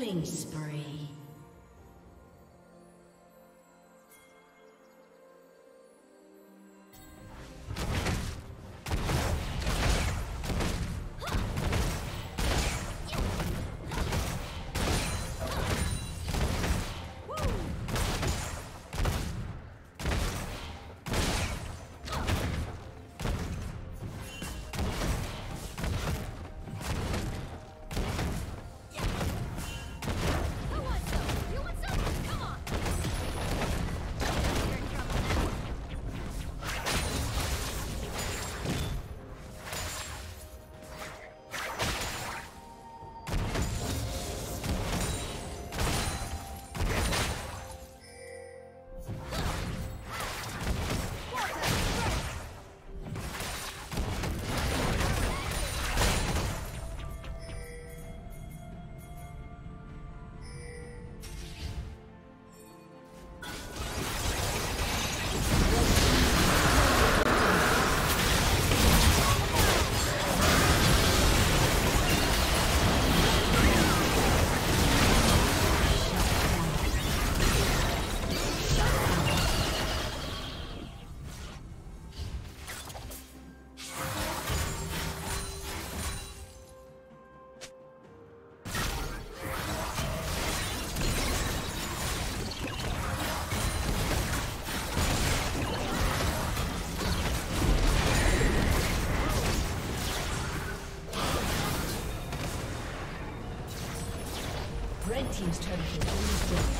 Killing team's turret has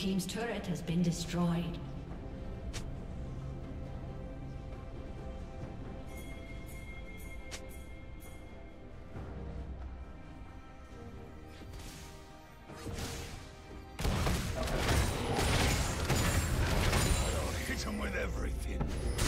The team's turret has been destroyed. I'll Hit him with everything.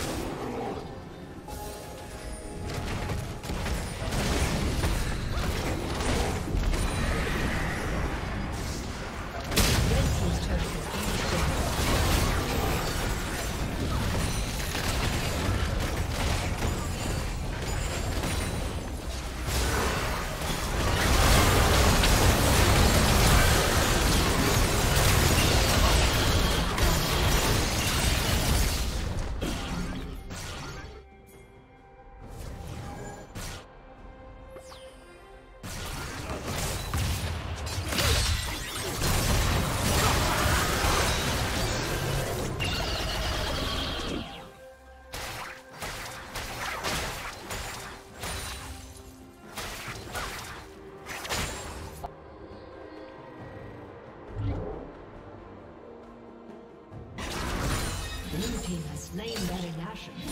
Baron